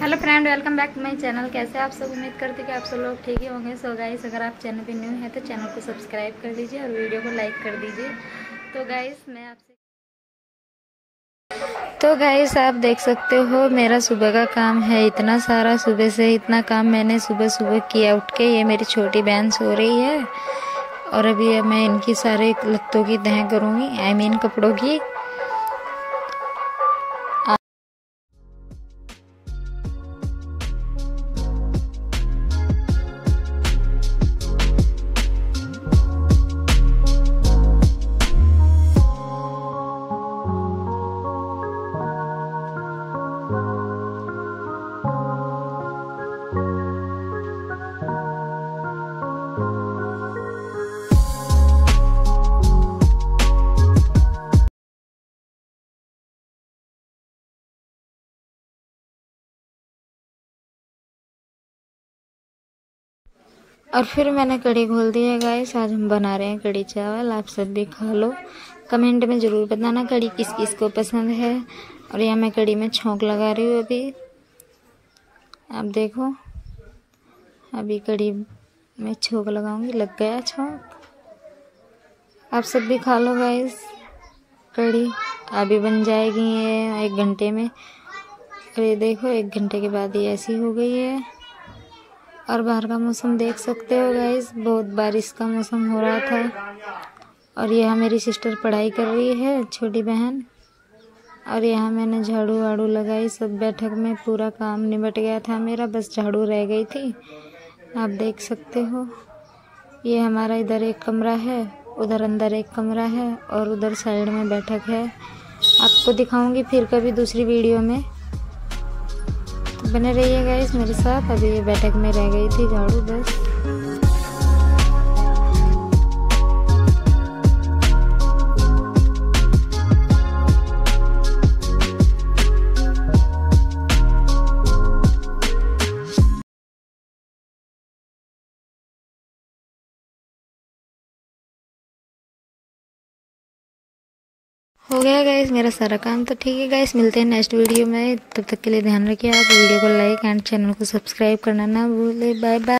Hello friend, welcome back to my channel. कैसे आप सब? उम्मीद करते कि आप सब लोग ठीक ही होंगे। सो गाइस अगर आप चैनल पे न्यू हैं तो चैनल को सब्सक्राइब कर दीजिए और वीडियो को लाइक कर दीजिए। तो गाइस मैं आपसे तो गाइस आप देख सकते हो, मेरा सुबह का काम है इतना सारा। सुबह से इतना काम मैंने सुबह सुबह किया उठ के। ये मेरी छोटी बहन सो रही है और अभी मैं इनकी सारे लत्तों की तह करूँगी आई मीन कपड़ों की। और फिर मैंने कड़ी खोल दी है गाइस आज हम बना रहे हैं कड़ी चावल, आप सब भी खा लो। कमेंट में ज़रूर बताना कड़ी किस किस को पसंद है। और यहाँ मैं कड़ी में छोंक लगा रही हूँ अभी। आप देखो, अभी कड़ी में छोंक लगाऊँगी, लग गया छोंक। आप सब भी खा लो गाइस कड़ी अभी बन जाएगी ये एक घंटे में। और ये देखो, एक घंटे के बाद ये ऐसी हो गई है। और बाहर का मौसम देख सकते हो गाइस बहुत बारिश का मौसम हो रहा था। और यहाँ मेरी सिस्टर पढ़ाई कर रही है, छोटी बहन। और यहाँ मैंने झाड़ू वाड़ू लगाई, सब बैठक में पूरा काम निबट गया था मेरा, बस झाड़ू रह गई थी। आप देख सकते हो, ये हमारा इधर एक कमरा है, उधर अंदर एक कमरा है, और उधर साइड में बैठक है। आपको दिखाऊँगी फिर कभी दूसरी वीडियो में। बने रहिएगा इस मेरे साथ। अभी ये बैठक में रह गई थी झाड़ू बस। हो गया गाइस मेरा सारा काम तो ठीक है गाइस मिलते हैं नेक्स्ट वीडियो में। तब तक के लिए ध्यान रखिए आप वीडियो को लाइक एंड चैनल को सब्सक्राइब करना ना भूले। Bye bye